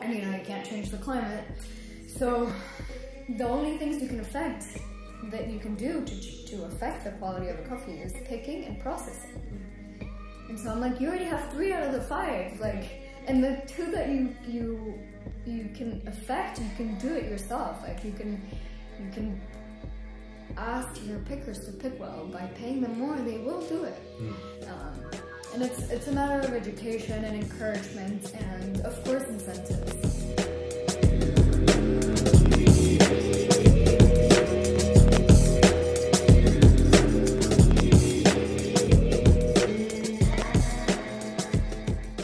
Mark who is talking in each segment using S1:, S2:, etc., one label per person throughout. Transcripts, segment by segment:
S1: I mean, I can't change the climate. So the only things you can affect that you can do to, to affect the quality of a coffee is picking and processing. And so I'm like, you already have three out of the five, like, and the two that you you you can affect, you can do it yourself. Like you can you can ask your pickers to pick well by paying them more, they will do it. Um, and it's it's a matter of education and encouragement, and of course incentives.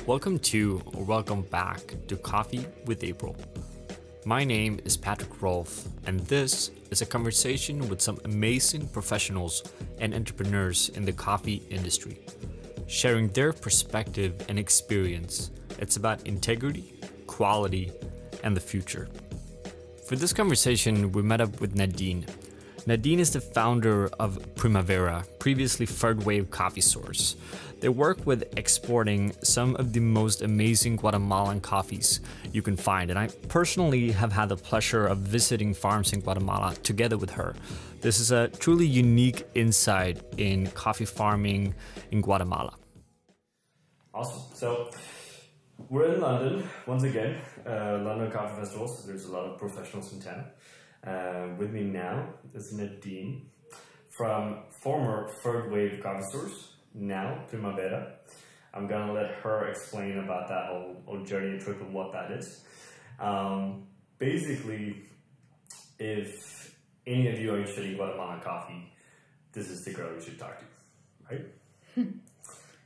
S2: Welcome to or welcome back to Coffee with April. My name is Patrik Rolf, and this is a conversation with some amazing professionals and entrepreneurs in the coffee industry, sharing their perspective and experience. It's about integrity, quality, and the future. For this conversation, we met up with Nadine. Nadine is the founder of Primavera, previously Third Wave Coffee Source. They work with exporting some of the most amazing Guatemalan coffees you can find, and I personally have had the pleasure of visiting farms in Guatemala together with her. This is a truly unique insight in coffee farming in Guatemala. Awesome. So we're in London once again, uh, London Coffee Festival. So there's a lot of professionals in town. Uh, with me now is Nadine from former Third Wave Coffee Source, now Primavera. I'm gonna let her explain about that whole, whole journey and trip and what that is. Um, basically, if any of you are interested in Guatemalan coffee, this is the girl you should talk to, right?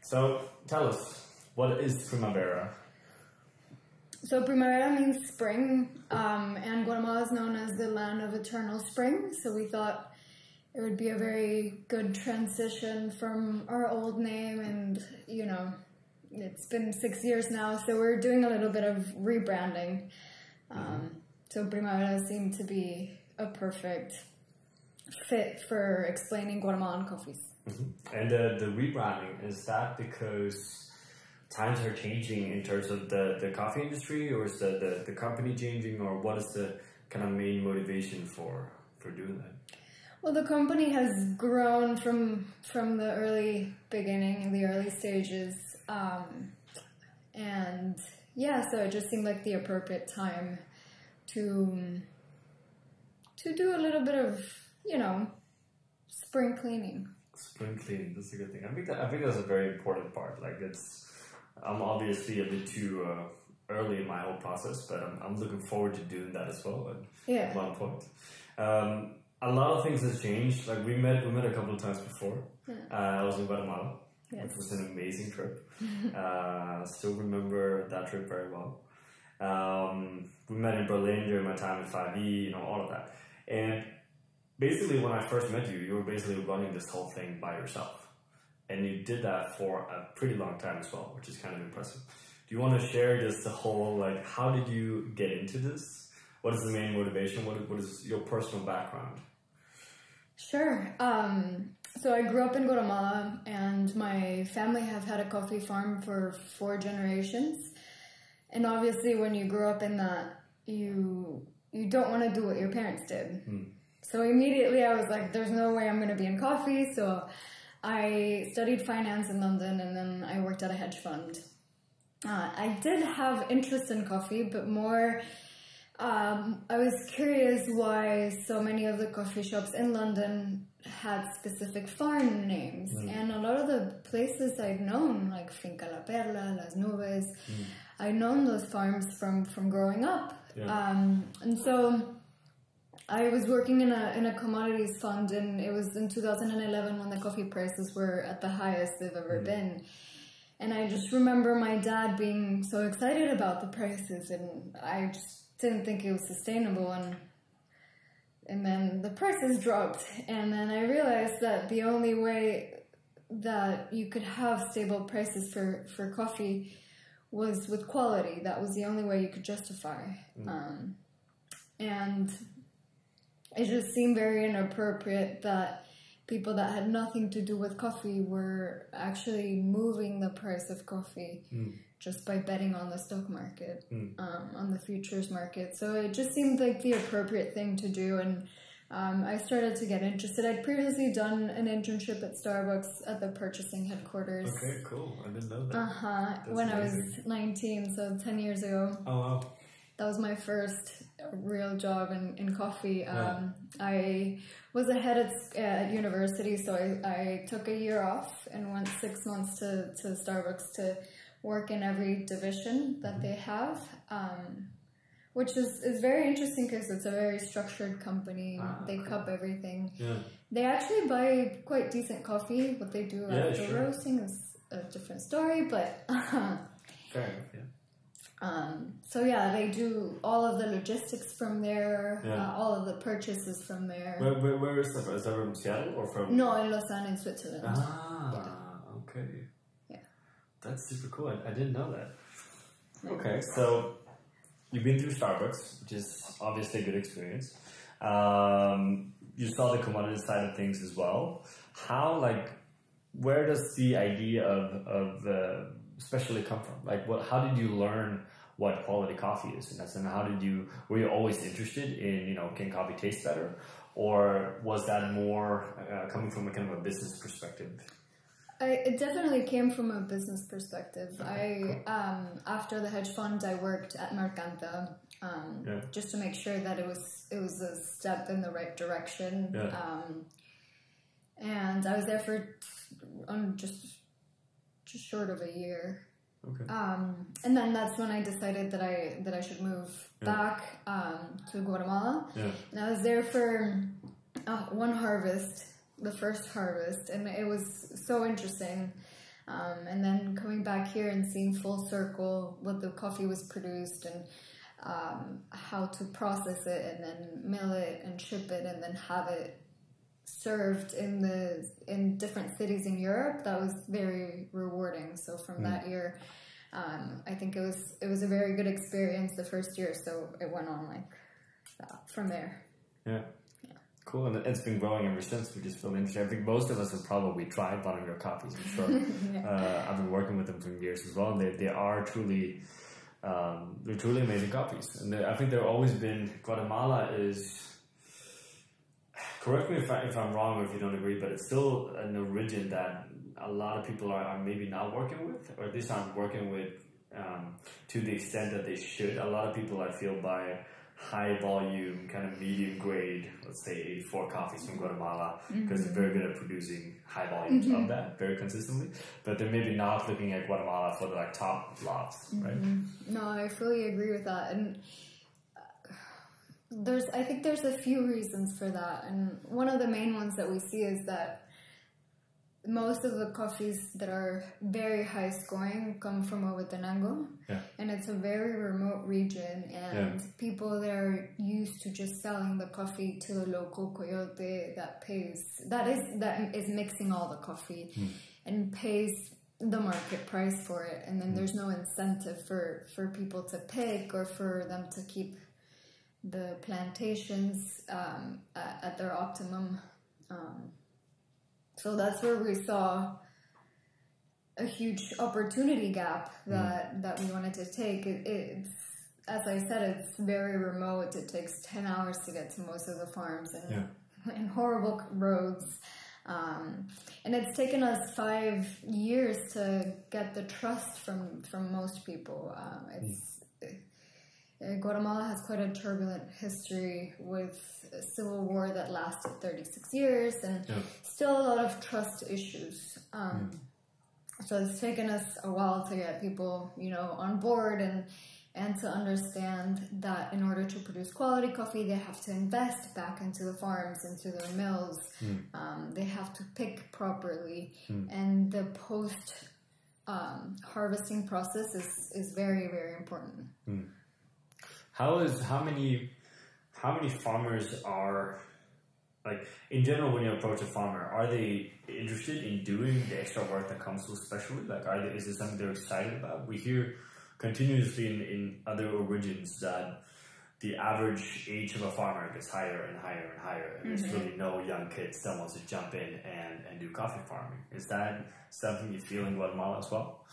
S2: so tell us, what is Primavera?
S1: So Primavera means spring, um, and Guatemala is known as the land of eternal spring. So we thought it would be a very good transition from our old name, and you know, it's been six years now, so we're doing a little bit of rebranding. Um, so Primavera seemed to be a perfect fit for explaining Guatemalan coffees.
S2: Mm-hmm. And uh, the rebranding is that because times are changing in terms of the, the coffee industry, or is the, the, the company changing, or what is the kind of main motivation for for doing that?
S1: Well, the company has grown from from the early beginning, the early stages, um, and yeah, so it just seemed like the appropriate time to to do a little bit of you know spring cleaning.
S2: Spring cleaning, that's a good thing. I think that I think that's a very important part. Like it's, I'm obviously a bit too uh, early in my whole process, but I'm, I'm looking forward to doing that as well. At
S1: Yeah.
S2: one point. Um, a lot of things has changed. Like we met, we met a couple of times before. Uh, I was in Guatemala,
S1: Yes.
S2: which was an amazing trip. uh, still remember that trip very well. Um, we met in Berlin during my time at 5e, you know, all of that. And basically, when I first met you, you were basically running this whole thing by yourself. And you did that for a pretty long time as well, which is kind of impressive. Do you want to share just the whole, like, how did you get into this? What is the main motivation? What, what is your personal background?
S1: Sure. Um, so I grew up in Guatemala, and my family have had a coffee farm for four generations. And obviously, when you grow up in that, you you don't want to do what your parents did. So immediately, I was like, "There's no way I'm going to be in coffee." So I studied finance in London, and then I worked at a hedge fund. Uh, I did have interest in coffee, but more um, I was curious why so many of the coffee shops in London had specific farm names, and a lot of the places I'd known, like Finca La Perla, Las Nubes, I'd known those farms from from growing up,
S2: Yeah.
S1: um, and so I was working in a in a commodities fund, and it was in 2011 when the coffee prices were at the highest they've ever been. And I just remember my dad being so excited about the prices, and I just didn't think it was sustainable. And and then the prices dropped, and then I realized that the only way that you could have stable prices for for coffee was with quality. That was the only way you could justify. Um, and it just seemed very inappropriate that people that had nothing to do with coffee were actually moving the price of coffee just by betting on the stock market, um, on the futures market. So it just seemed like the appropriate thing to do, and um, I started to get interested. I'd previously done an internship at Starbucks at the purchasing headquarters.
S2: Okay, cool. I didn't know that.
S1: Uh huh. When I was 19, so 10 years ago.
S2: Oh wow.
S1: That was my first real job in, in coffee. Um, I was ahead at, at university, so I, I took a year off and went six months to, to Starbucks to work in every division that they have, um, which is, is very interesting because it's a very structured company.
S2: Ah,
S1: they cup everything.
S2: Yeah.
S1: They actually buy quite decent coffee. What they do
S2: Yeah,
S1: after
S2: sure.
S1: roasting is a different story, but.
S2: Fair enough. Yeah.
S1: Um, so yeah, they do all of the logistics from there,
S2: Yeah.
S1: uh, all of the purchases from there.
S2: Where, where, where is that? Is that from Seattle or from?
S1: no, in Lausanne, in Switzerland.
S2: Ah, okay. That's super cool. I, I didn't know that. Okay, so you've been through Starbucks, which is obviously a good experience. Um, you saw the commodity side of things as well. How, like, where does the idea of, of uh, especially come from? Like, what? How did you learn what quality coffee is, and that's and how did you? Were you always interested in you know can coffee taste better, or was that more uh, coming from a kind of a business perspective?
S1: I, it definitely came from a business perspective. I um, after the hedge fund, I worked at Mercanta um,
S2: Yeah.
S1: just to make sure that it was it was a step in the right direction.
S2: Yeah.
S1: Um, and I was there for um, just just short of a year.
S2: Okay.
S1: Um, and then that's when I decided that I that I should move back um, to Guatemala.
S2: Yeah.
S1: And I was there for uh, one harvest, the first harvest, and it was so interesting. Um, and then coming back here and seeing full circle what the coffee was produced and um, how to process it and then mill it and ship it and then have it served in the in different cities in Europe that was very rewarding so from that year um, I think it was it was a very good experience the first year so it went on like that from there
S2: Yeah. Cool, and it's been growing ever since, which is really interesting. I think most of us have probably tried one of your coffees, I'm sure. uh, I've been working with them for years as well, and they, they are truly, um, they're truly amazing copies, And they- I think they've always been, Guatemala is, correct me if, I, if I'm wrong or if you don't agree, but it's still an origin that a lot of people are, are maybe not working with, or at least aren't working with um, to the extent that they should. A lot of people, I feel, buy high volume, kind of medium grade, let's say four coffees from Guatemala, because they're very good at producing high volumes of that very consistently. But they're maybe not looking at Guatemala for the like top lots, right?
S1: No, I fully agree with that, and uh, there's I think there's a few reasons for that, and one of the main ones that we see is that most of the coffees that are very high scoring come from Huehuetenango,
S2: Yeah.
S1: and it's a very remote region, and people there are used to just selling the coffee to the local coyote that pays that is that is mixing all the coffee and pays the market price for it, and then there's no incentive for for people to pick or for them to keep the plantations um, at, at their optimum. Um, so that's where we saw a huge opportunity gap that that we wanted to take. It, it's as I said, it's very remote. It takes ten hours to get to most of the farms and and horrible roads. Um, and it's taken us five years to get the trust from from most people. Um, it's uh, Guatemala has quite a turbulent history with a civil war that lasted 36 years and
S2: Yeah.
S1: still a lot of trust issues. Um, So it's taken us a while to get people, you know, on board and and to understand that in order to produce quality coffee, they have to invest back into the farms, into their mills. Um, they have to pick properly, and the post um, harvesting process is, is very very important.
S2: How is how many how many farmers are like in general when you approach a farmer are they interested in doing the extra work that comes with specialty like are they, is it something they're excited about? We hear continuously in, in other origins that the average age of a farmer gets higher and higher and higher and there's mm-hmm. really no young kids that wants to jump in and, and do coffee farming. Is that something you feel in guatemala as well?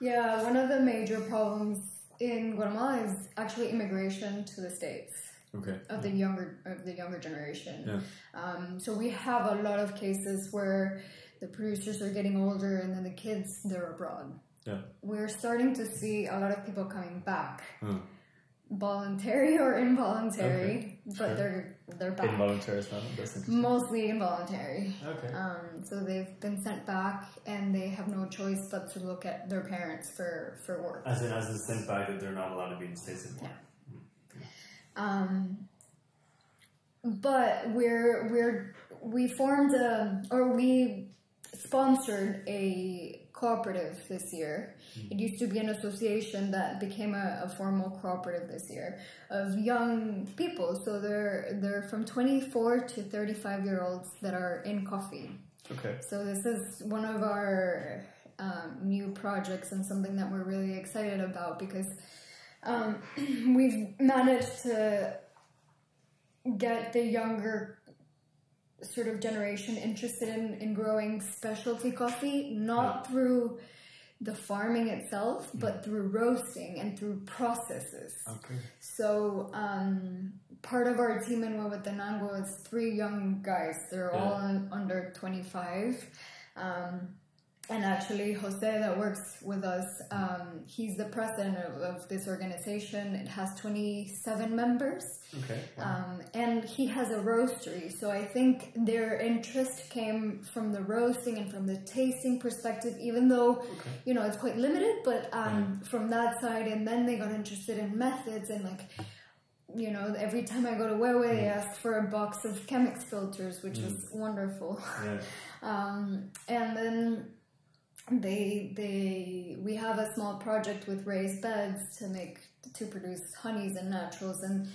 S1: Yeah, one of the major problems in Guatemala is actually immigration to the states
S2: Okay.
S1: of the younger of the younger generation.
S2: Yeah.
S1: Um, so we have a lot of cases where the producers are getting older and then the kids they're abroad.
S2: Yeah.
S1: We're starting to see a lot of people coming back,
S2: Hmm.
S1: voluntary or involuntary,
S2: Okay,
S1: but
S2: sure.
S1: they're they're back.
S2: Involuntary as well. That's interesting.
S1: Mostly involuntary.
S2: Okay.
S1: Um, so they've been sent back and they have no choice but to look at their parents for, for work.
S2: As in, as in sent back that they're not allowed to be in the States anymore.
S1: Um, but we're we're we formed a or we sponsored a cooperative this year. It used to be an association that became a, a formal cooperative this year of young people. So they're they're from 24 to 35 year olds that are in coffee.
S2: Okay.
S1: So this is one of our um, new projects and something that we're really excited about because um, we've managed to get the younger sort of generation interested in, in growing specialty coffee, not through the farming itself, but through roasting and through processes.
S2: Okay.
S1: So um, part of our team in Huehuetenango is three young guys. They're
S2: Yeah.
S1: all un- under 25. Um, and actually, Jose, that works with us, um, he's the president of, of this organization. It has 27 members.
S2: Okay.
S1: Um, and he has a roastery, so I think their interest came from the roasting and from the tasting perspective, even though, you know, it's quite limited, but um, from that side, and then they got interested in methods and like, you know, every time I go to Huehue, they ask for a box of Chemex filters, which was wonderful.
S2: yeah.
S1: Um, and then they they we have a small project with raised beds to make to produce honeys and naturals and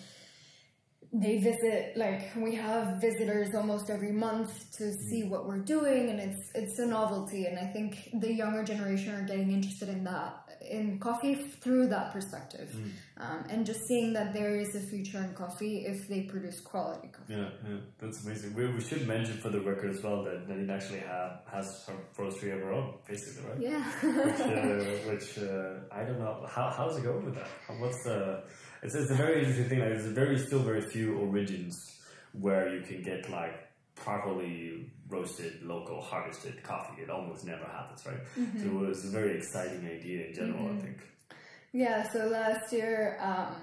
S1: they visit like we have visitors almost every month to see what we're doing and it's it's a novelty and i think the younger generation are getting interested in that in coffee through that perspective um, and just seeing that there is a future in coffee if they produce quality coffee
S2: Yeah, yeah, that's amazing. We, we should mention for the record as well that Nadine actually have, has her roastery of her own, basically, right?
S1: yeah
S2: which, uh, which uh, I don't know. How, how's it going with that? What's the? It's, it's a very interesting thing. Like, there's very still very few origins where you can get like properly roasted, local, harvested coffee. It almost never happens, right? So it was a very exciting idea in general. I think.
S1: Yeah, so last year, um,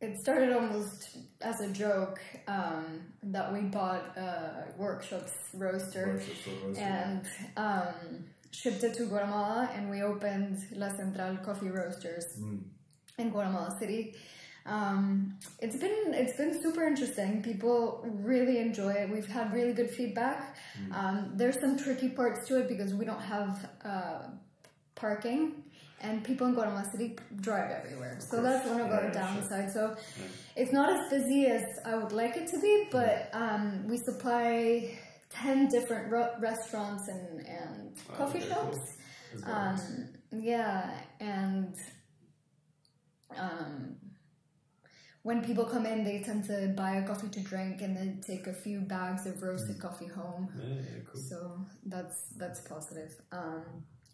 S1: it started almost as a joke um, that we bought uh, Workshops roaster
S2: roasting.
S1: and um, shipped it to Guatemala, and we opened La Central Coffee Roasters in Guatemala City. Um, it's been it's been super interesting. People really enjoy it. We've had really good feedback. Um, there's some tricky parts to it because we don't have uh, parking, and people in Guatemala City drive everywhere. So that's one of our
S2: Yeah, sure.
S1: downsides. So it's not as busy as I would like it to be, but um, we supply ten different restaurants and and coffee
S2: very cool.
S1: shops.
S2: Well.
S1: Um, yeah, and um, when people come in, they tend to buy a coffee to drink and then take a few bags of roasted coffee home.
S2: yeah, yeah, cool.
S1: So that's that's positive. Um,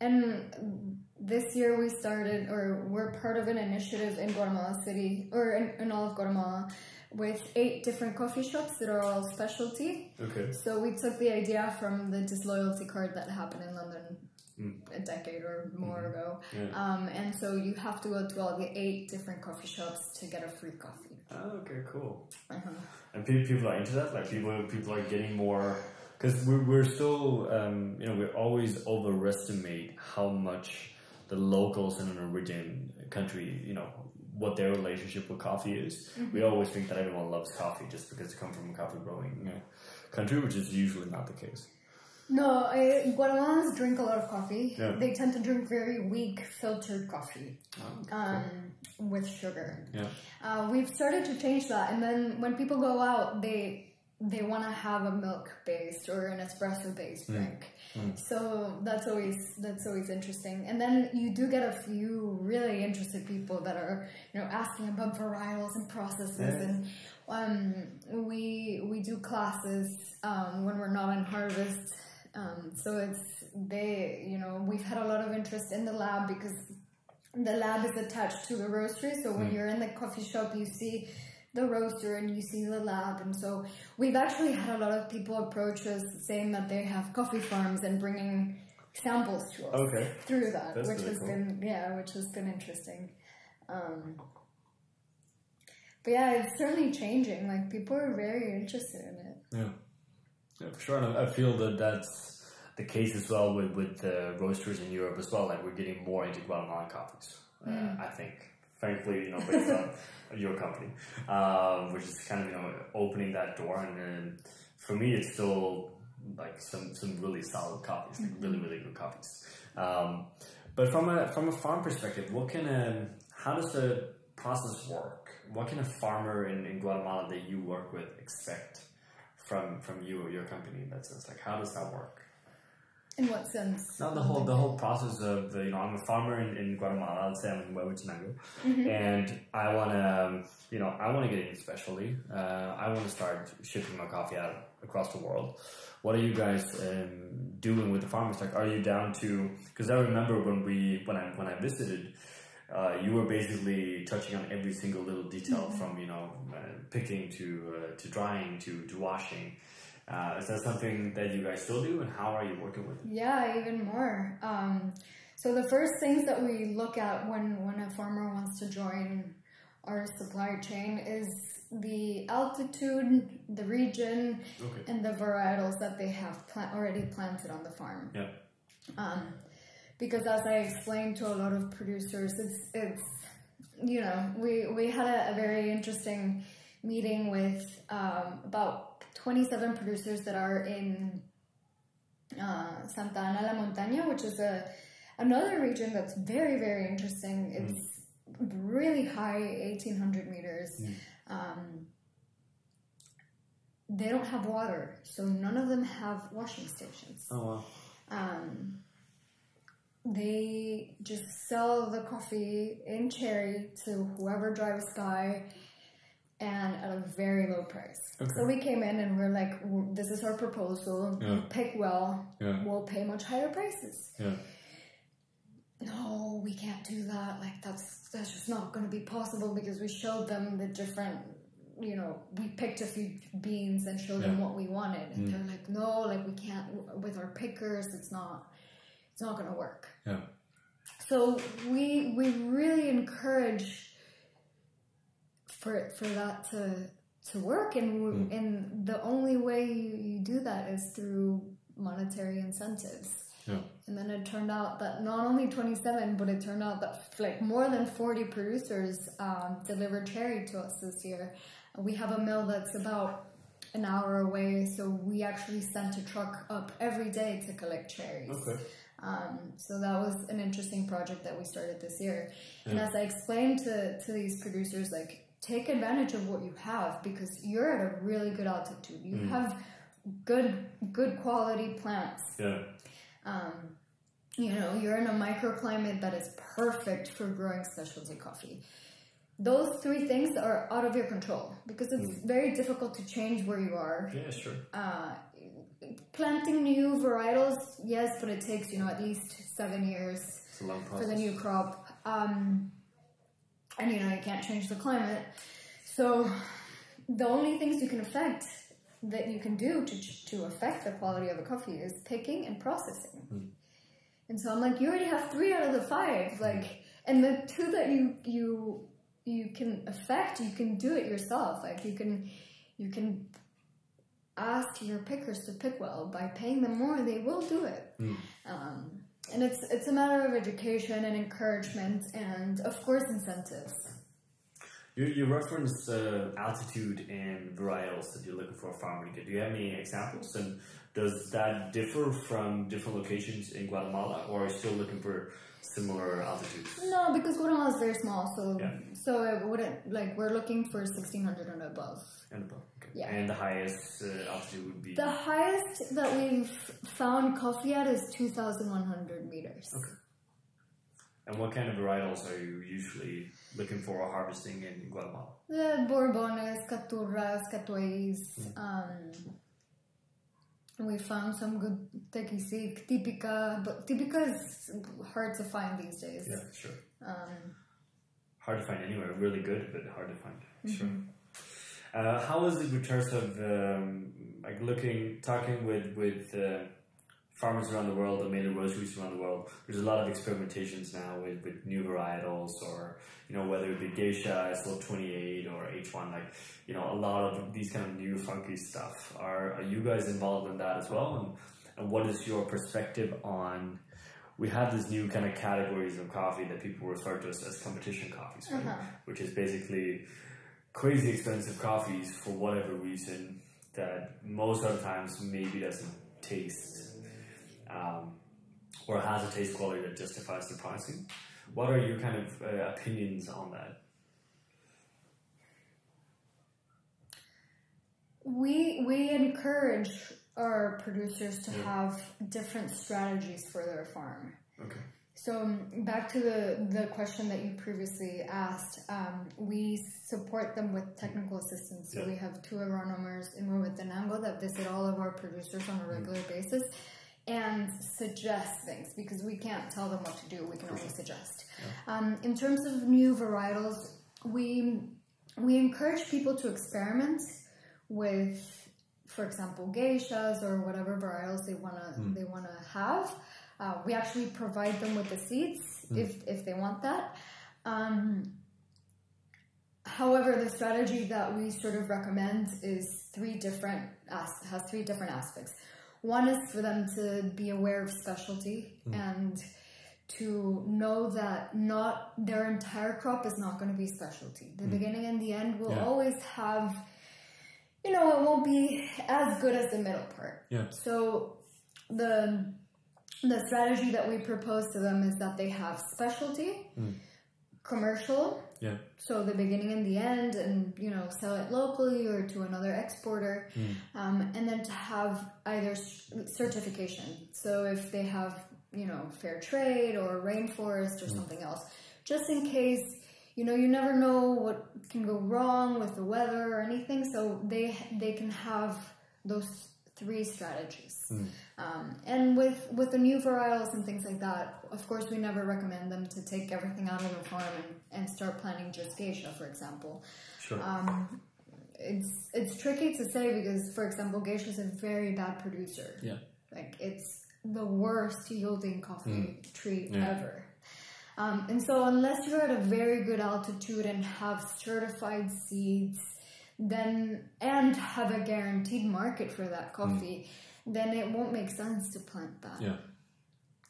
S1: and this year we started, or we're part of an initiative in Guatemala City, or in, in all of Guatemala, with eight different coffee shops that are all specialty.
S2: Okay.
S1: So we took the idea from the disloyalty card that happened in London a decade or more ago.
S2: Yeah.
S1: Um, and so you have to go to all the eight different coffee shops to get a free coffee.
S2: Oh, okay, cool.
S1: Uh-huh.
S2: And pe- people are into that. Like people, people are getting more because we're, we're still, um, you know, we always overestimate how much the locals in an origin country, you know, what their relationship with coffee is. We always think that everyone loves coffee just because they come from a coffee growing you know, country, which is usually not the case.
S1: No, I, Guatemalans drink a lot of coffee.
S2: Yeah.
S1: They tend to drink very weak filtered coffee
S2: Oh,
S1: um, with sugar.
S2: yeah.
S1: Uh, we've started to change that, and then when people go out, they they want to have a milk based or an espresso based drink. So that's always that's always interesting. And then you do get a few really interested people that are you know asking about varietals and processes
S2: Yeah.
S1: and. Um, we we do classes um, when we're not in harvest, um, so it's they, you know, we've had a lot of interest in the lab because the lab is attached to the roastery. So when you're in the coffee shop, you see the roaster and you see the lab. And so we've actually had a lot of people approach us saying that they have coffee farms and bringing samples to us
S2: Okay.
S1: through that,
S2: That's
S1: which
S2: really
S1: has
S2: cool.
S1: been yeah, which has been interesting. Um, but yeah, it's certainly changing. Like people are very interested in it.
S2: Yeah. Yeah, for sure. And I feel that that's the case as well with, with the roasters in Europe as well. Like we're getting more into Guatemalan coffees, uh, I think. Frankly, you know, based on your company, um, which is kind of, you know, opening that door. And then for me, it's still like some, some really solid coffees, like really, really good coffees. Um, but from a, from a farm perspective, what can a, how does the process work? What can a farmer in, in Guatemala that you work with expect from from you or your company in that sense? Like, how does that work?
S1: In what sense?
S2: Not the whole the whole process of the, you know I'm a farmer in, in Guatemala. Let's say I'm in Huehuetenango, and I want to you know I want to get into specialty. Uh, I want to start shipping my coffee out across the world. What are you guys um, doing with the farmers? Like, are you down to? Because I remember when we when I when I visited. Uh, you were basically touching on every single little detail from you know uh, picking to uh, to drying to to washing. Uh, is that something that you guys still do, and how are you working with it?
S1: Yeah, even more. Um, so the first things that we look at when when a farmer wants to join our supply chain is the altitude, the region,
S2: Okay.
S1: and the varietals that they have pla- already planted on the farm.
S2: Yeah.
S1: Um, because as I explained to a lot of producers, it's it's you know we we had a, a very interesting meeting with um, about twenty seven producers that are in uh, Santa Ana la Montaña, which is a another region that's very very interesting. It's really high, eighteen hundred meters. Um, they don't have water, so none of them have washing stations.
S2: Oh wow.
S1: Um, they just sell the coffee in cherry to whoever drives by and at a very low price.
S2: Okay.
S1: So we came in and we're like, this is our proposal.
S2: Yeah.
S1: Pick well.
S2: Yeah.
S1: We'll pay much higher prices.
S2: Yeah.
S1: No, we can't do that. Like that's that's just not going to be possible because we showed them the different. You know, we picked a few beans and showed them what we wanted, and mm. they're like, "No, like we can't with our pickers. It's not, it's not going to work."
S2: Yeah.
S1: So we we really encourage for for that to to work, and we, and the only way you, you do that is through monetary incentives.
S2: Yeah.
S1: And then it turned out that not only 27, but it turned out that like more than 40 producers um, delivered cherry to us this year. We have a mill that's about an hour away, so we actually sent a truck up every day to collect cherries.
S2: Okay.
S1: Um, so that was an interesting project that we started this year. And as I explained to, to these producers, like, take advantage of what you have because you're at a really good altitude. You have good, good quality plants.
S2: Yeah.
S1: Um, you know, you're in a microclimate that is perfect for growing specialty coffee. Those three things are out of your control because it's very difficult to change where you are.
S2: Yeah. Sure.
S1: Uh, planting new varietals, yes, but it takes you know at least seven years
S2: It's a long
S1: for the new crop. Um, and you know you can't change the climate, so the only things you can affect that you can do to to affect the quality of the coffee is picking and processing. And so I'm like, you already have three out of the five, like, and the two that you you you can affect, you can do it yourself. Like you can you can ask your pickers to pick well by paying them more, they will do it. Um, and it's it's a matter of education and encouragement, and of course incentives.
S2: You, you referenced uh, altitude and varietals that you're looking for a farmer to get. Do you have any examples? And does that differ from different locations in Guatemala, or are you still looking for similar altitudes?
S1: No, because Guatemala is very small, so
S2: Yeah.
S1: so it wouldn't like we're looking for sixteen hundred and above.
S2: And above. Okay.
S1: Yeah.
S2: And the highest uh, altitude would be.
S1: The highest that we've found coffee at is two thousand one hundred meters.
S2: Okay. And what kind of varietals are you usually looking for or harvesting in Guatemala?
S1: The Bourbones, Caturras, Catuais, um, we found some good Tekisic, típica, but típica is hard to find these days.
S2: Yeah, sure. Um, hard to find anywhere. Really good, but hard to find. Mm-hmm. Sure. Uh, how is it with terms of um, like looking, talking with with uh, farmers around the world and major roasteries around the world? There's a lot of experimentations now with, with new varietals, or you know whether it be Geisha, SL28, or H1. Like you know a lot of these kind of new funky stuff. Are are you guys involved in that as well? And and what is your perspective on? we have these new kind of categories of coffee that people refer to as, as competition coffees, right? Uh-huh. Which is basically crazy expensive coffees for whatever reason that most of the times maybe doesn't taste um, or has a taste quality that justifies the pricing. What are your kind of uh, opinions on that?
S1: We we encourage our producers to yeah. have different strategies for their farm.
S2: Okay.
S1: So um, back to the, the question that you previously asked, um, we support them with technical assistance. So yeah. we have two agronomers in Huehuetenango that visit all of our producers on a regular mm. basis and suggest things because we can't tell them what to do. We can only suggest. Yeah. Um, in terms of new varietals, we we encourage people to experiment with, for example, geishas or whatever varietals they wanna mm. they wanna have. Uh, we actually provide them with the seeds mm. if, if they want that. Um, however, the strategy that we sort of recommend is three different has three different aspects. One is for them to be aware of specialty mm. and to know that not their entire crop is not going to be specialty. The mm. beginning and the end will yeah. always have, you know, it won't be as good as the middle part.
S2: Yeah.
S1: So the the strategy that we propose to them is that they have specialty, mm. commercial,
S2: yeah.
S1: so the beginning and the end, and you know sell it locally or to another exporter, mm. um, and then to have either certification. So if they have you know fair trade or rainforest or mm. something else, just in case. You know, you never know what can go wrong with the weather or anything, so they they can have those three strategies. Mm. Um, and with with the new varietals and things like that, of course, we never recommend them to take everything out of the farm and, and start planting just geisha, for example.
S2: Sure.
S1: Um, it's it's tricky to say because, for example, geisha is a very bad producer.
S2: Yeah.
S1: Like it's the worst yielding coffee mm. tree yeah. ever. Um, and so, unless you're at a very good altitude and have certified seeds, then and have a guaranteed market for that coffee. Mm then it won't make sense to plant that.
S2: Yeah.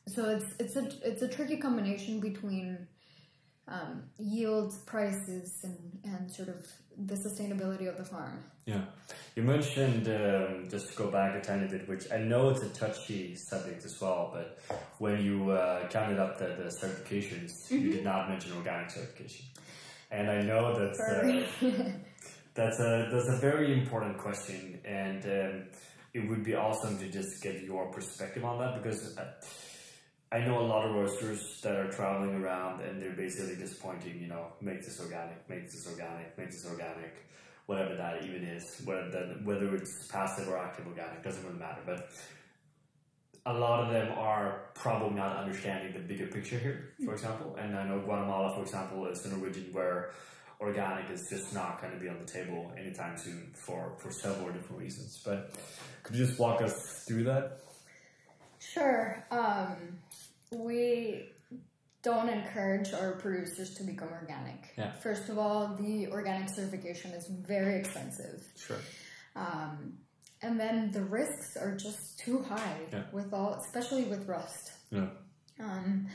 S1: So it's it's a it's a tricky combination between um, yields, prices, and and sort of the sustainability of the farm.
S2: Yeah, you mentioned um, just to go back a tiny bit, which I know it's a touchy subject as well, but when you uh, counted up the, the certifications, mm-hmm. you did not mention organic certification, and I know that's uh, that's a that's a very important question, and um, it would be awesome to just get your perspective on that because I know a lot of roasters that are traveling around and they're basically just pointing, you know, make this organic, make this organic, make this organic, whatever that even is, whether, whether it's passive or active organic, doesn't really matter. But a lot of them are probably not understanding the bigger picture here, for hmm. example. And I know Guatemala, for example, is an region where organic is just not going to be on the table anytime soon for, for several different reasons. But could you just walk us through that?
S1: Sure. Um, we don't encourage our producers to become organic.
S2: Yeah.
S1: First of all, the organic certification is very expensive.
S2: Sure.
S1: Um, and then the risks are just too high
S2: yeah.
S1: with all, especially with rust.
S2: Yeah.
S1: Um,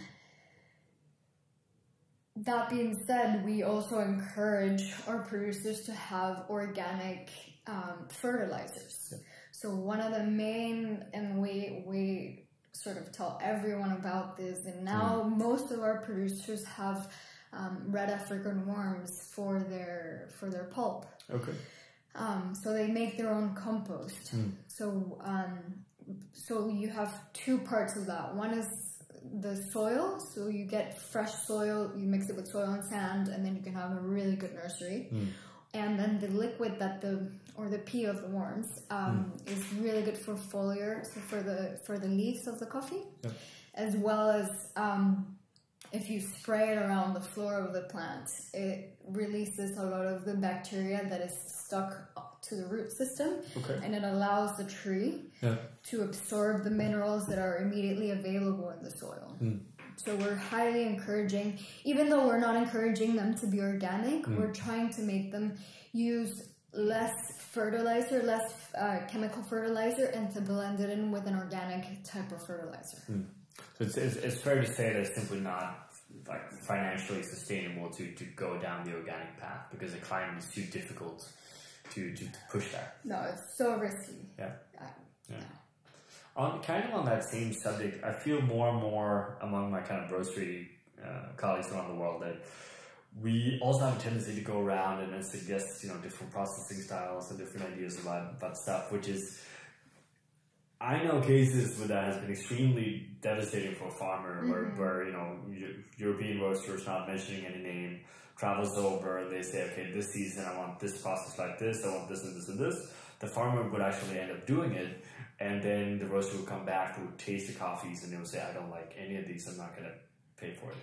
S1: that being said, we also encourage our producers to have organic um, fertilizers.
S2: Yeah.
S1: So one of the main, and we we sort of tell everyone about this, and now mm. most of our producers have um, red African worms for their for their pulp.
S2: Okay.
S1: Um, so they make their own compost.
S2: Mm.
S1: So um, so you have two parts of that. One is the soil. So you get fresh soil, you mix it with soil and sand, and then you can have a really good nursery.
S2: Mm.
S1: and then the liquid that the or the pee of the worms um, is really good for foliar, so for the for the leaves of the coffee,
S2: Yeah.
S1: as well as um, if you spray it around the floor of the plant, it releases a lot of the bacteria that is stuck to the root system,
S2: Okay.
S1: and it allows the tree
S2: Yeah.
S1: to absorb the minerals that are immediately available in the soil. Hmm. So we're highly encouraging, even though we're not encouraging them to be organic, hmm. we're trying to make them use less fertilizer, less uh, chemical fertilizer, and to blend it in with an organic type of fertilizer. Hmm.
S2: So it's, it's, it's fair to say that it's simply not like financially sustainable to, to go down the organic path because the climate is too difficult to, to, push that.
S1: No, it's so risky.
S2: Yeah. Yeah. On kind of on that same subject, I feel more and more among my kind of grocery uh, colleagues around the world that we also have a tendency to go around and then suggest you know different processing styles and different ideas about, about stuff, which is I know cases where that has been extremely devastating for a farmer, where, where you know Eu- European roasters, not mentioning any name, travels over and they say, okay, this season I want this process like this, I want this and this and this. The farmer would actually end up doing it, and then the roaster would come back, would taste the coffees, and they would say, I don't like any of these, I'm not going to pay for it.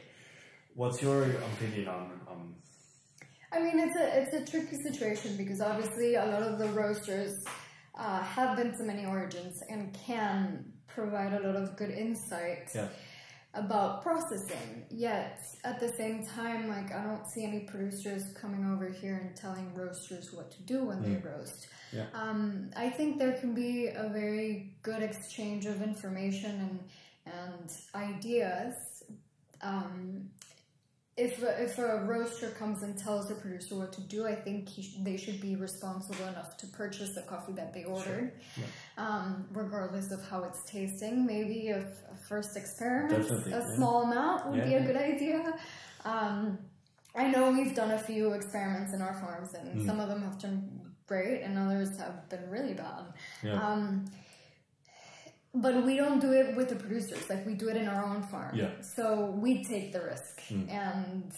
S2: What's your opinion on, on
S1: I mean, it's a it's a tricky situation because obviously a lot of the roasters uh, have been to many origins and can provide a lot of good insight
S2: Yeah.
S1: About processing. Yet at the same time, like I don't see any producers coming over here and telling roasters what to do when they roast.
S2: Yeah.
S1: Um, I think there can be a very good exchange of information and and ideas. Um, if a, if a roaster comes and tells the producer what to do, I think he sh- they should be responsible enough to purchase the coffee that they ordered, um, regardless of how it's tasting. Maybe a, f- a first experiment,
S2: Definitely,
S1: a
S2: yeah.
S1: small amount would be
S2: Yeah.
S1: a good idea. Um, I know we've done a few experiments in our farms, and
S2: Hmm.
S1: some of them have turned great, and others have been really bad.
S2: Yeah.
S1: Um, but we don't do it with the producers. Like we do it in our own farm.
S2: Yeah. Hmm.
S1: so we take the risk. And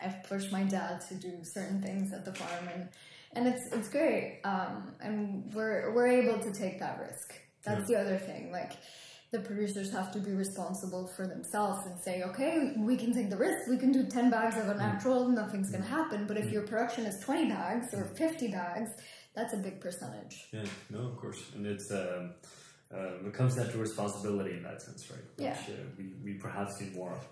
S1: i've pushed my dad to do certain things at the farm and and it's it's great. Um, and we're we're able to take that risk. That's the other thing. Like the producers have to be responsible for themselves and say okay we can take the risk. We can do 10 bags of a natural. Nothing's going to happen. But if your production is 20 bags or 50 bags that's a big percentage.
S2: Yeah, no, of course, and it's um, um, it comes down to responsibility in that sense, right? Which
S1: Yeah.
S2: uh, we, we perhaps need more of,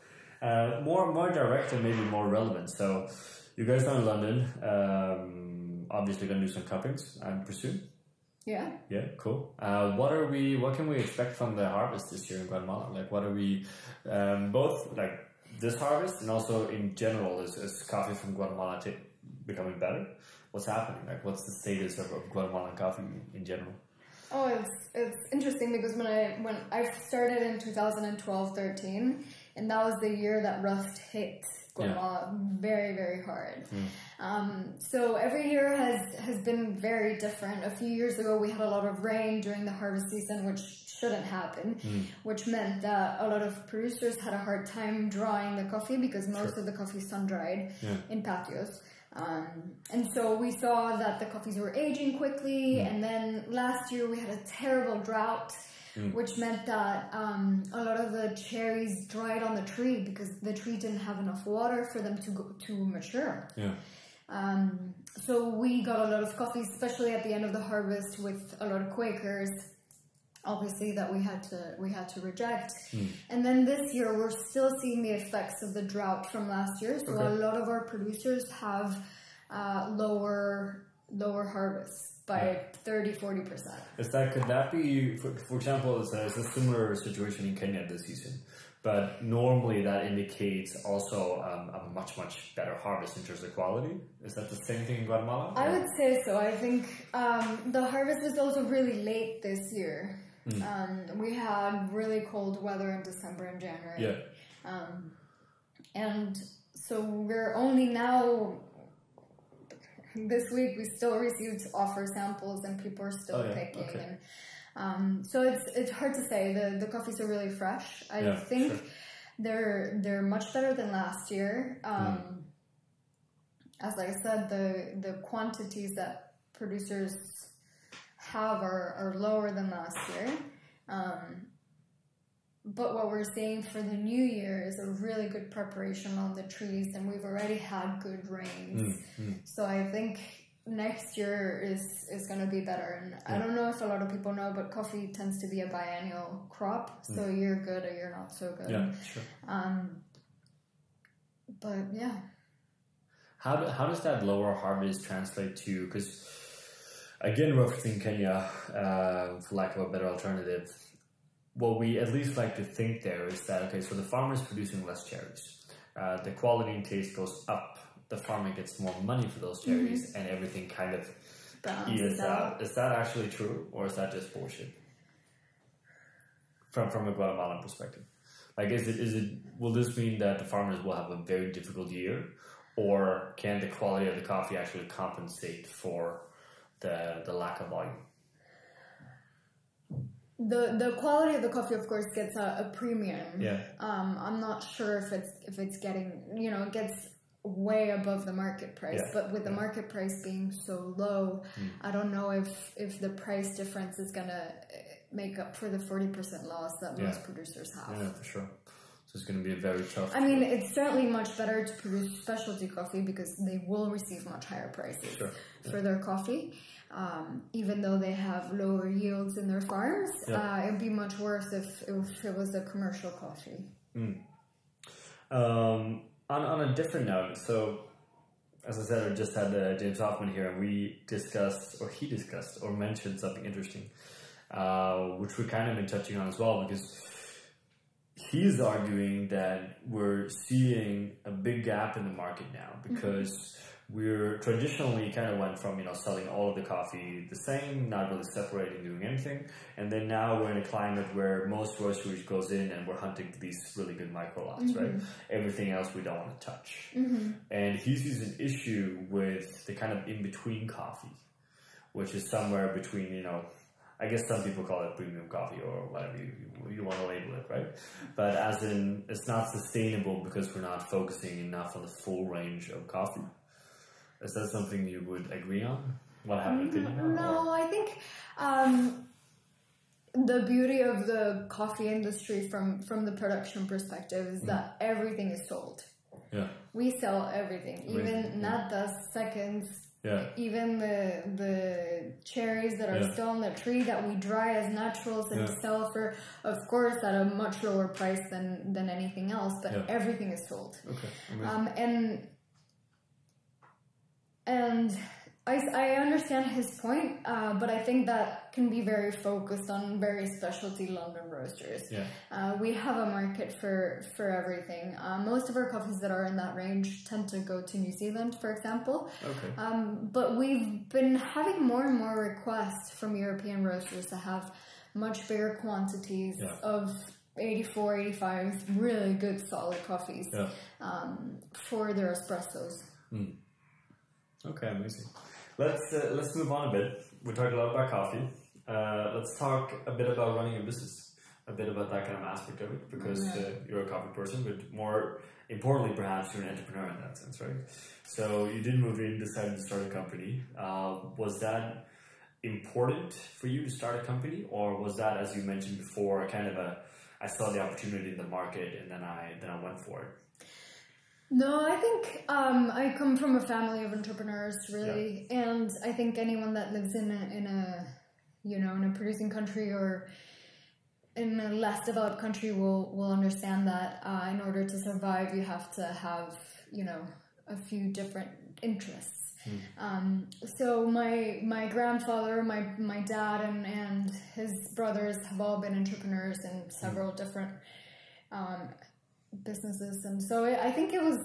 S2: uh, more more direct and maybe more relevant. So, you guys are in London, um, obviously going to do some cuppings, I presume.
S1: yeah
S2: Yeah, cool. Uh, what are we? What can we expect from the harvest this year in Guatemala? Like, what are we? Um, both like this harvest and also in general, is, is coffee from Guatemala ta becoming better? What's happening? Like, what's the status of, of Guatemalan coffee in general?
S1: Oh, it's it's interesting because when I when I started in 2012-13, and that was the year that rust hit Guatemala very very hard. Um, so every year has has been very different. A few years ago, we had a lot of rain during the harvest season, which shouldn't happen, which meant that a lot of producers had a hard time drying the coffee because most of the coffee sun dried
S2: Yeah.
S1: in patios. Um, and so we saw that the coffees were aging quickly, and then last year we had a terrible drought, which meant that um, a lot of the cherries dried on the tree because the tree didn't have enough water for them to go, to mature.
S2: Yeah.
S1: Um, so we got a lot of coffee, especially at the end of the harvest, with a lot of Quakers. Obviously, that we had to we had to reject, and then this year we're still seeing the effects of the drought from last year. So
S2: Okay.
S1: a lot of our producers have uh, lower lower harvests by 30 40 percent.
S2: Is that could that be, for, for example, it's a, it's a similar situation in Kenya this season, but normally that indicates also um, a much much better harvest in terms of quality. Is that the same thing in Guatemala?
S1: I would say so. I think um, the harvest was also really late this year.
S2: Hmm.
S1: Um, we had really cold weather in December and January.
S2: Yeah.
S1: Um, and so we're only now. This week we still received offer samples and people are still
S2: Oh, yeah,
S1: picking
S2: okay.
S1: and um, so it's it's hard to say the the coffees are really fresh. I
S2: Yeah,
S1: think
S2: sure.
S1: they're they're much better than last year. Um, as I said, the the quantities that producers have are, are lower than last year. Um, but what we're seeing for the new year is a really good preparation on the trees, and we've already had good rains. So I think next year is is going to be better. And I don't know if a lot of people know, but coffee tends to be a biennial crop. So you're good or you're not so good.
S2: Yeah, sure.
S1: Um, but yeah.
S2: How, do, how does that lower harvest translate to? Because again, referencing Kenya, uh, for lack of a better alternative, what we at least like to think there is that okay, so the farmer is producing less cherries, uh, the quality and taste goes up, the farmer gets more money for those cherries, and everything kind of evens
S1: out.
S2: out. Is that actually true, or is that just bullshit? From from a Guatemalan perspective, like is it is it will this mean that the farmers will have a very difficult year, or can the quality of the coffee actually compensate for the the lack of volume?
S1: The the quality of the coffee, of course, gets a, a premium.
S2: Yeah.
S1: Um, I'm not sure if it's if it's getting you know it gets way above the market price,
S2: Yeah.
S1: but with the market price being so low, I don't know if if the price difference is gonna uh, make up for the forty percent loss that
S2: Yeah.
S1: most producers have.
S2: Yeah, for sure. So it's going to be a very tough.
S1: I mean, it's certainly much better to produce specialty coffee because they will receive much higher prices
S2: Sure,
S1: for their coffee. Um, even though they have lower yields in their farms,
S2: Yeah.
S1: uh, it'd be much worse if, if it was a commercial coffee.
S2: Um, on, on a different note, so as I said, I just had uh, James Hoffmann here, and we discussed, or he discussed, or mentioned something interesting, uh, which we're kind of been touching on as well, because he's arguing that we're seeing a big gap in the market now mm-hmm. because we're traditionally kind of went from you know selling all of the coffee the same, not really separating, doing anything, and then now we're in a climate where most groceries goes in and we're hunting these really good micro lots, mm-hmm. right? Everything else we don't want to touch, mm-hmm. and he sees an issue with the kind of in between coffee, which is somewhere between you know. I guess some people call it premium coffee or whatever you, you, you want to label it, right? But as in, it's not sustainable because we're not focusing enough on the full range of coffee. Is that something you would agree on? What an opinion on? or-
S1: No, I think um, the beauty of the coffee industry from from the production perspective is that everything is sold.
S2: Yeah,
S1: We sell everything, even
S2: Amazing,
S1: natas, seconds,
S2: yeah,
S1: even the the cherries that are
S2: Yeah.
S1: still on the tree that we dry as naturals and
S2: Yeah.
S1: sell for, of course, at a much lower price than than anything else. But
S2: Yeah.
S1: everything is sold,
S2: okay.
S1: um, and and I, I understand his point, uh, but I think that can be very focused on very specialty London roasters.
S2: Yeah,
S1: Uh, we have a market for for everything. Uh, most of our coffees that are in that range tend to go to New Zealand, for example.
S2: okay.
S1: Um, but we've been having more and more requests from European roasters to have much bigger quantities
S2: Yeah.
S1: of 84, 85 really good solid coffees
S2: Yeah,
S1: um, for their espressos.
S2: okay, amazing. Let's uh, let's move on a bit. We talked a lot about coffee. Uh, let's talk a bit about running a business, a bit about that kind of aspect of it, because uh, you're a coffee person, but more importantly, perhaps you're an entrepreneur in that sense, right? So you did move in, decided to start a company. Uh, was that important for you to start a company, or was that, as you mentioned before, kind of a I saw the opportunity in the market and then I then I went for it.
S1: No, I think um, I come from a family of entrepreneurs, really, and I think anyone that lives in a, in a you know in a producing country or in a less developed country will will understand that uh, in order to survive, you have to have you know a few different interests. Um, so my my grandfather, my my dad, and and his brothers have all been entrepreneurs in several different um, businesses, and so I I think it was.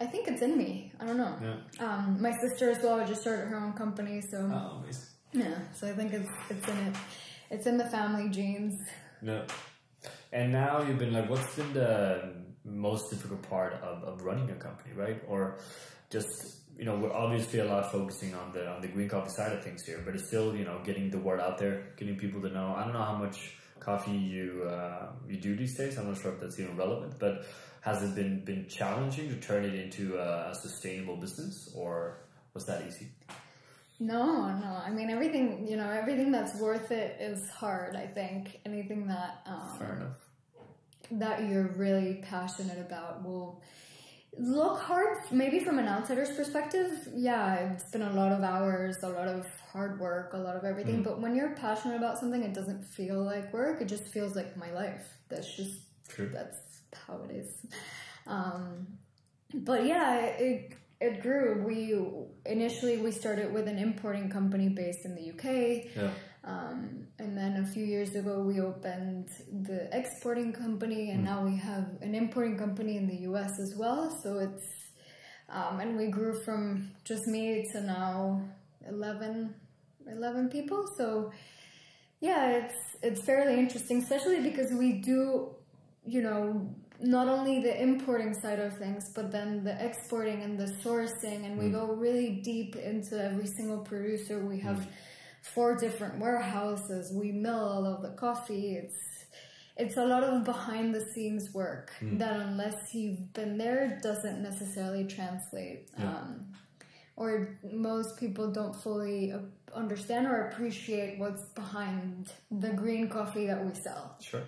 S1: I think it's in me. I don't know.
S2: Yeah.
S1: Um, my sister as well just started her own company, so
S2: Oh,
S1: yeah. So I think it's it's in it. It's in the family genes.
S2: No. And now you've been like, what's been the most difficult part of, of running a company, right? Or just you know, we're obviously a lot focusing on the on the green coffee side of things here, but it's still you know getting the word out there, getting people to know. I don't know how much coffee you uh, you do these days. I'm not sure if that's even relevant, but has it been been challenging to turn it into a, a sustainable business, or was that easy?
S1: No, no. I mean, everything you know, everything that's worth it is hard. I think anything that um,
S2: Fair enough.
S1: that you're really passionate about will look hard maybe from an outsider's perspective yeah it's been a lot of hours a lot of hard work a lot of everything
S2: Mm.
S1: but when you're passionate about something it doesn't feel like work it just feels like my life that's just
S2: True.
S1: that's how it is um, but yeah it it grew we initially we started with an importing company based in the uk
S2: Yeah.
S1: Um, and then a few years ago, we opened the exporting company, and now we have an importing company in the US as well. So it's, um, and we grew from just me to now 11, 11 people. So yeah, it's, it's fairly interesting, especially because we do, you know, not only the importing side of things, but then the exporting and the sourcing, and we go really deep into every single producer. We have four different warehouses. We mill all of the coffee. It's it's a lot of behind the scenes work that unless you've been there doesn't necessarily translate. Um, or most people don't fully understand or appreciate what's behind the green coffee that we sell.
S2: Sure.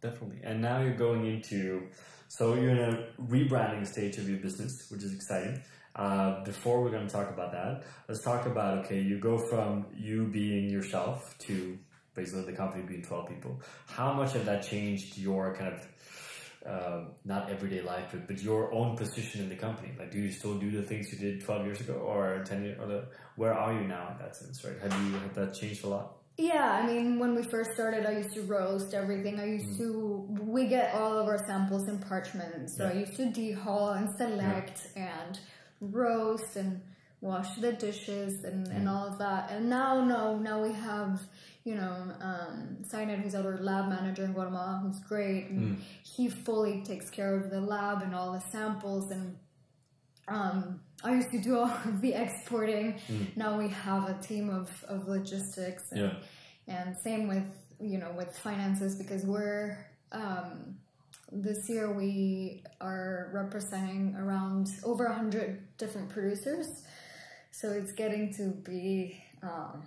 S2: Definitely. And now you're going into, so you're in a rebranding stage of your business, which is exciting. Uh, before we're going to talk about that, let's talk about okay, you go from you being yourself to basically the company being 12 people. How much of that changed your kind of, uh, not everyday life, but, but your own position in the company? Like, do you still do the things you did 12 years ago or 10 years, or the, where are you now in that sense, right? Have you, have that changed a lot?
S1: Yeah, I mean, when we first started, I used to roast everything. I used to, we get all of our samples in parchment. So I used to dehull and select and roast and wash the dishes and, and all of that. And now, no, now we have, you know, um, Sined, who's our lab manager in Guatemala, who's great. And he fully takes care of the lab and all the samples and um, I used to do all of the exporting. Now we have a team of, of logistics. And,
S2: Yeah.
S1: and same with, you know, with finances because we're, um, this year we are representing around over a hundred different producers. So it's getting to be, um,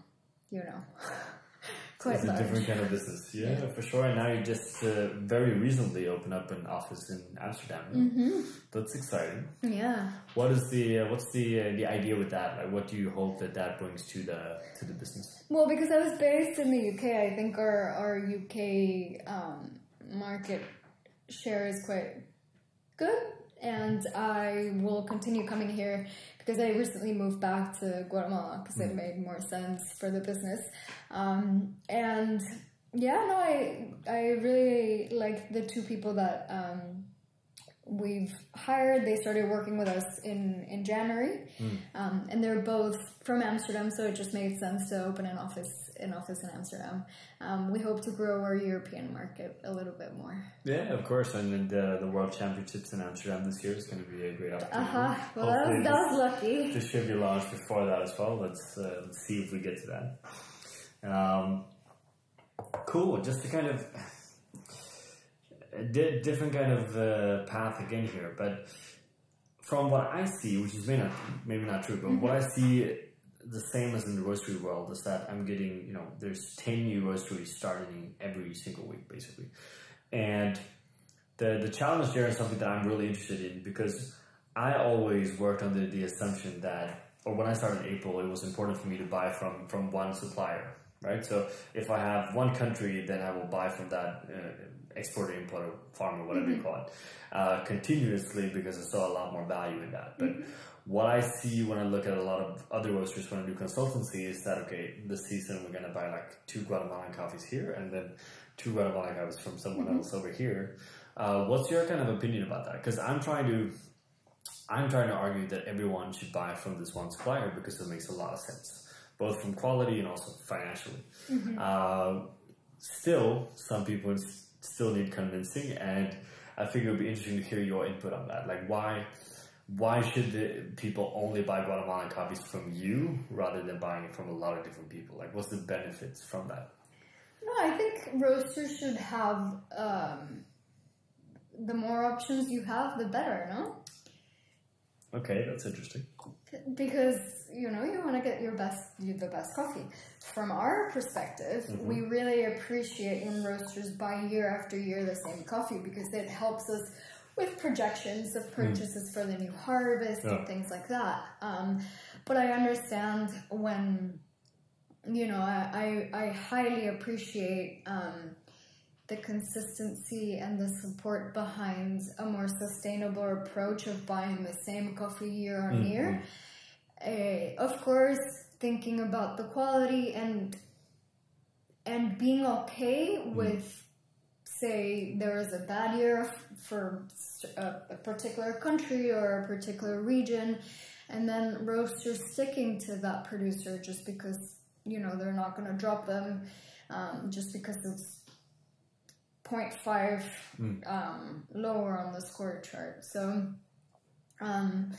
S1: you know, quite
S2: It's a different kind of business, yeah, for sure. And now you just uh, very recently opened up an office in Amsterdam.
S1: Mm-hmm.
S2: That's exciting.
S1: Yeah.
S2: What is the uh, what's the uh, the idea with that? Like, what do you hope that that brings to the to the business?
S1: Well, because I was based in the UK, I think our our UK um, market share is quite good, and I will continue coming here because I recently moved back to Guatemala because it made more sense for the business. Um, and yeah, no, I I really like the two people that um, we've hired. They started working with us in in January, um, and they're both from Amsterdam, so it just made sense to open an office an office in Amsterdam. Um, we hope to grow our European market a little bit more.
S2: Yeah, of course. And then the World Championships in Amsterdam this year is going to be a great
S1: Uh
S2: opportunity.
S1: huh. Well, that was, that was lucky.
S2: This should be launched before that as well. Let's uh, let's see if we get to that. Um, cool. Just to kind of a di- different kind of uh, path again here, but from what I see, which is maybe not maybe not true, but what I see the same as in the roastery world is that I'm getting you know there's ten new roasteries starting every single week basically, and the the challenge there is something that I'm really interested in because I always worked under the assumption that, or when I started April, it was important for me to buy from from one supplier, right? So if I have one country, then I will buy from that uh, exporter, importer, farmer, whatever you call it, uh, continuously because I saw a lot more value in that. But what I see when I look at a lot of other roasters when I do consultancy is that okay, this season we're gonna buy like two Guatemalan coffees here and then two Guatemalan coffees from someone else over here. Uh, what's your kind of opinion about that? Because I'm trying to, I'm trying to argue that everyone should buy from this one supplier because it makes a lot of sense, both from quality and also financially. Uh, still, some people still need convincing, and I figure it would be interesting to hear your input on that. Like, why, why should the people only buy Guatemalan coffees from you rather than buying it from a lot of different people? Like, what's the benefits from that?
S1: No, I think roasters should have um, the more options you have, the better, no?
S2: Okay, that's interesting.
S1: Because you know you want to get your best, the best coffee. From our perspective,
S2: Mm-hmm.
S1: we really appreciate when roasters buy year after year the same coffee because it helps us with projections of purchases for the new harvest
S2: Mm. Yeah.
S1: and things like that. Um, but I understand when you know I I, I highly appreciate. Um, the consistency and the support behind a more sustainable approach of buying the same coffee year on year. Uh, of course, thinking about the quality and and being okay with, say, there is a bad year for a particular country or a particular region, and then roasters sticking to that producer just because you know they're not going to drop them um, just because it's 0.5 um, lower on the score chart. So, um,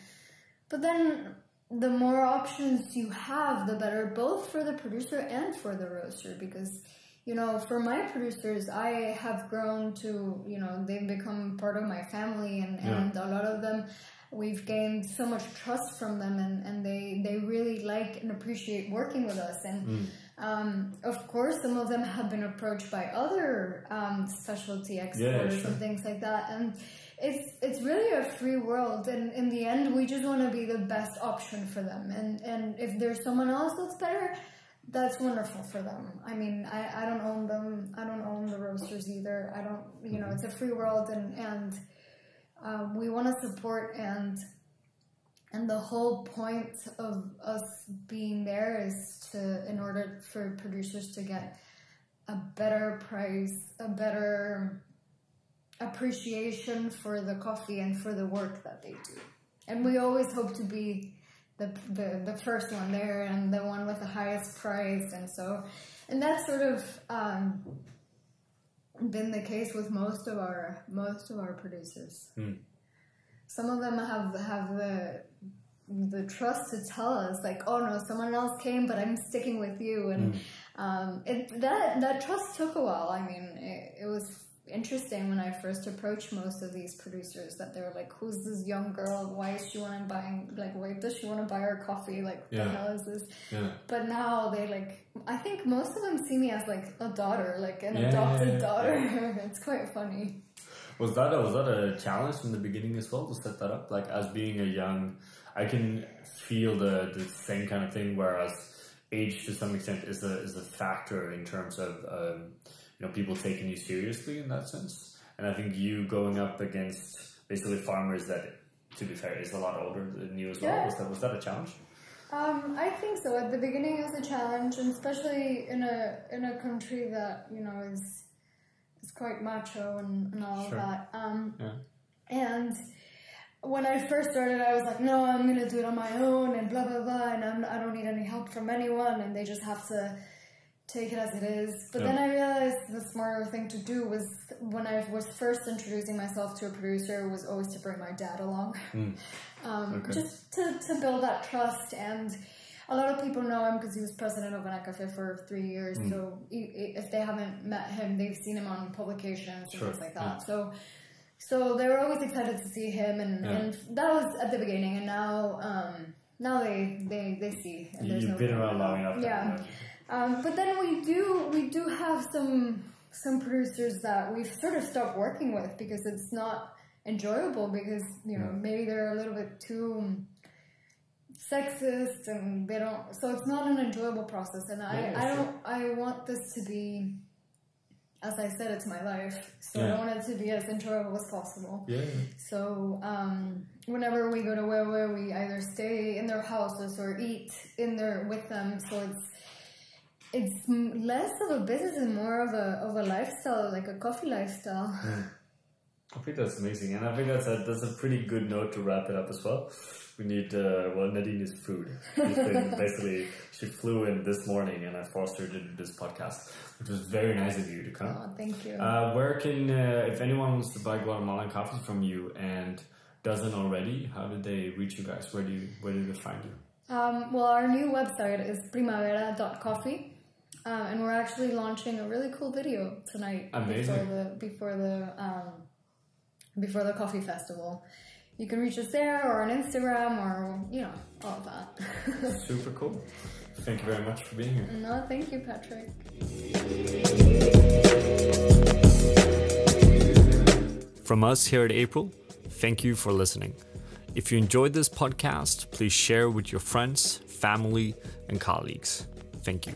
S1: but then the more options you have, the better, both for the producer and for the roaster. Because, you know, for my producers, I have grown to, you know, they've become part of my family, and, and a lot of them. We've gained so much trust from them, and, and they, they really like and appreciate working with us. And um, of course, some of them have been approached by other um, specialty exporters
S2: sure.
S1: and things like that. And it's it's really a free world, and in the end, we just want to be the best option for them. And and if there's someone else that's better, that's wonderful for them. I mean, I, I don't own them. I don't own the roasters either. I don't. You know, it's a free world, and and um, we want to support and and the whole point of us being there is to in order for producers to get a better price a better appreciation for the coffee and for the work that they do and we always hope to be the, the, the first one there and the one with the highest price. And so and that's sort of um, been the case with most of our most of our producers. Some of them have have the the trust to tell us like oh no someone else came but i'm sticking with you. And um, it, that that trust took a while. I mean it, it was interesting when i first approached most of these producers that they were like who's this young girl why is she want to buy like why does she want to buy our coffee like what
S2: Yeah.
S1: the hell is this
S2: Yeah.
S1: but now they like i think most of them see me as like a daughter like an
S2: Yeah,
S1: adopted daughter it's quite funny
S2: Was that a, was that a challenge from the beginning as well to set that up? Like as being a young, I can feel the the same kind of thing. Whereas age to some extent is a is a factor in terms of um, you know people taking you seriously in that sense. And I think you going up against basically farmers that, to be fair, is a lot older than you as well.
S1: Yeah.
S2: Was that was that a challenge?
S1: Um, I think so. At the beginning, it was a challenge, and especially in a in a country that you know is is quite macho and, and all
S2: Sure.
S1: of that. Um,
S2: Yeah.
S1: and when I first started, I was like, no, I'm gonna do it on my own, and blah blah blah, and I'm, I don't need any help from anyone, and they just have to take it as it is. But then I realized the smarter thing to do was when I was first introducing myself to a producer was always to bring my dad along, um,
S2: Okay.
S1: just to, to build that trust. And a lot of people know him because he was president of Anacafe for three years. So i- i- if they haven't met him, they've seen him on publications and
S2: Sure,
S1: things like that. So. So they were always excited to see him, and, and that was at the beginning. And now, um, now they they, they see. And
S2: You,
S1: no
S2: been around long enough.
S1: Yeah.
S2: know.
S1: Um, but then we do we do have some some producers that we've sort of stopped working with because it's not enjoyable because you know maybe they're a little bit too sexist and they don't so it's not an enjoyable process. And I,
S2: Yeah,
S1: I don't I want this to be as I said it's my life. So
S2: Yeah.
S1: I want it to be as enjoyable as possible.
S2: Yeah.
S1: so um, whenever we go to where where we either stay in their houses or eat in their with them, so it's it's less of a business and more of a of a lifestyle, like a coffee lifestyle.
S2: I think that's amazing, and I think that's a that's a pretty good note to wrap it up as well. We need uh, well Nadine is food. Basically she flew in this morning, and I forced her to do this podcast, which was very nice of you to come.
S1: Oh, thank you.
S2: Uh, where can uh, if anyone wants to buy Guatemalan coffee from you and doesn't already, how did they reach you guys? Where do you where do they find you?
S1: Um, well, our new website is primavera.coffee. Um, and we're actually launching a really cool video tonight
S2: Amazing.
S1: before the before the um, before the coffee festival. You can reach us there or on Instagram or, you know, all of that.
S2: Super cool. Thank you very much for being here.
S1: no, thank you, Patrik.
S2: From us here at April, thank you for listening. If you enjoyed this podcast, please share with your friends, family, and colleagues. Thank you.